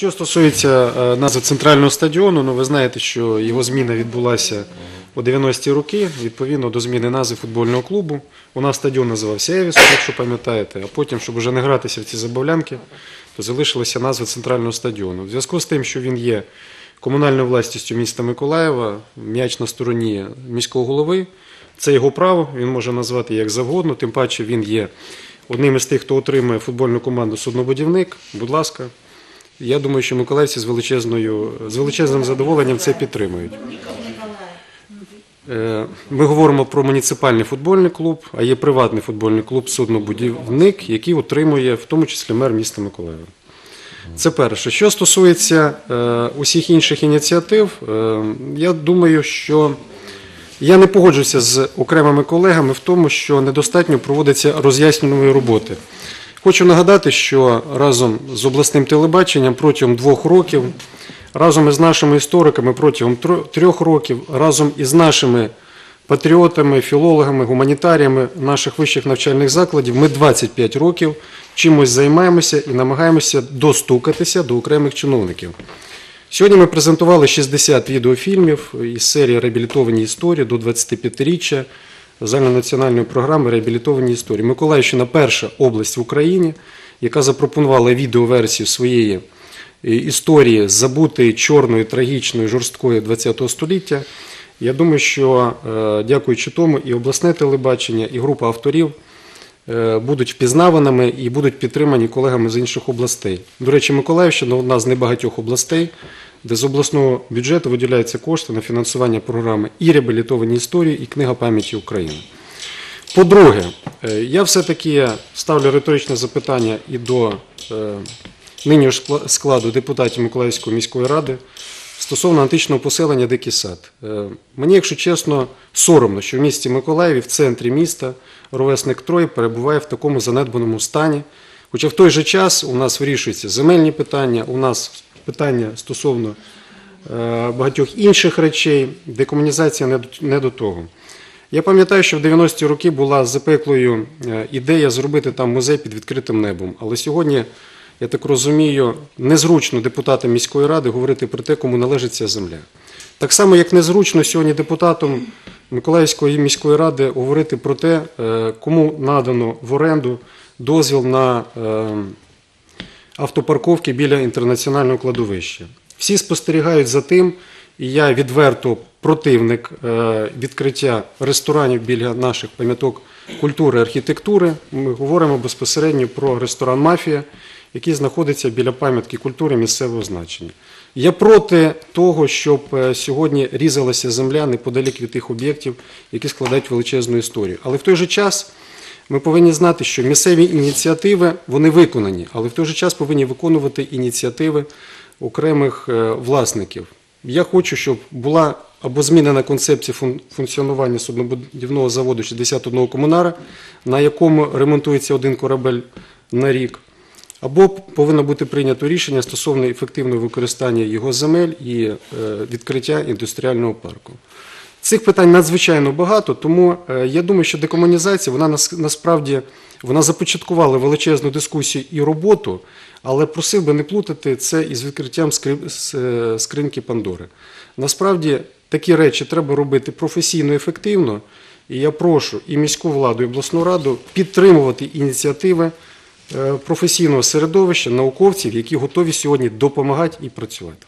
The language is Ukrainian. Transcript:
Що стосується е, назви центрального стадіону, ну ви знаєте, що його зміна відбулася у 90-ті роки, відповідно до зміни назви футбольного клубу. У нас стадіон називався Евіс, якщо пам'ятаєте, а потім, щоб вже не гратися в ці забавлянки, то залишилася назва центрального стадіону. В зв'язку з тим, що він є комунальною властістю міста Миколаєва, м'яч на стороні міського голови, це його право, він може назвати як завгодно, тим паче він є одним із тих, хто отримує футбольну команду суднобудівник. Будь ласка. Я думаю, що миколаївці з величезною з величезним задоволенням це підтримують. Е, Ми говоримо про муніципальний футбольний клуб, а є приватний футбольний клуб суднобудівник, який отримує в тому числі мер міста Миколаєва. Це перше. Що стосується е, усіх інших ініціатив, е, я думаю, що я не погоджуся з окремими колегами в тому, що недостатньо проводиться роз'яснювальної роботи. Хочу нагадати, що разом з обласним телебаченням протягом двох років, разом із нашими істориками протягом трьох років, разом із нашими патріотами, філологами, гуманітаріями наших вищих навчальних закладів, ми 25 років чимось займаємося і намагаємося достукатися до окремих чиновників. Сьогодні ми презентували 60 відеофільмів із серії Реабілітовані історії до 25-річчя загальнонаціональної програми Реабілітовані історії. Миколаївщина перша область в Україні, яка запропонувала відеоверсію своєї е, історії забутої, чорної, трагічної, жорсткої ХХ століття. Я думаю, що е, дякуючи тому, і обласне телебачення, і група авторів е, будуть впізнаваними і будуть підтримані колегами з інших областей. До речі, Миколаївщина одна з небагатьох областей, де з обласного бюджету виділяються кошти на фінансування програми і реабілітовані історії, і книга пам'яті України. По-друге, е, я все-таки ставлю риторичне запитання і до е, нинішнього складу депутатів Миколаївської міської ради стосовно античного поселення Дикий сад. Е, Мені, якщо чесно, соромно, що в місті Миколаєві, в центрі міста, ровесник Трой перебуває в такому занедбаному стані. Хоча в той же час у нас вирішуються земельні питання, у нас питання стосовно е, багатьох інших речей, декомунізація не до- того. Я пам'ятаю, що в 90-ті роки була запеклою е, ідея зробити там музей під відкритим небом. Але сьогодні, я так розумію, незручно депутатам міської ради говорити про те, кому належить ця земля. Так само, як незручно сьогодні депутатам Миколаївської міської ради говорити про те, е, кому надано в оренду дозвіл на автопарковки біля інтернаціонального кладовища. Всі спостерігають за тим, і я відверто противник е, відкриття ресторанів біля наших пам'яток культури архітектури. Ми говоримо безпосередньо про ресторан Мафія, який знаходиться біля пам'ятки культури місцевого значення. Я проти того, щоб е, сьогодні різалася земля неподалік від тих об'єктів, які складають величезну історію. Але в той же час ми повинні знати, що місцеві ініціативи вони виконані, але в той же час повинні виконувати ініціативи окремих е, власників. Я хочу, щоб була або змінена концепція функціонування суднобудівного заводу 61 комунара, на якому ремонтується один корабель на рік, або повинно бути прийнято рішення стосовно ефективного використання його земель і е, відкриття індустріального парку. Цих питань надзвичайно багато, тому е, я думаю, що декомунізація вона насправді вона започаткувала величезну дискусію і роботу, але просив би не плутати це із відкриттям е, скриньки Пандори. Насправді такі речі треба робити професійно, ефективно. І я прошу і міську владу, і обласну раду підтримувати ініціативи е, професійного середовища, науковців, які готові сьогодні допомагати і працювати.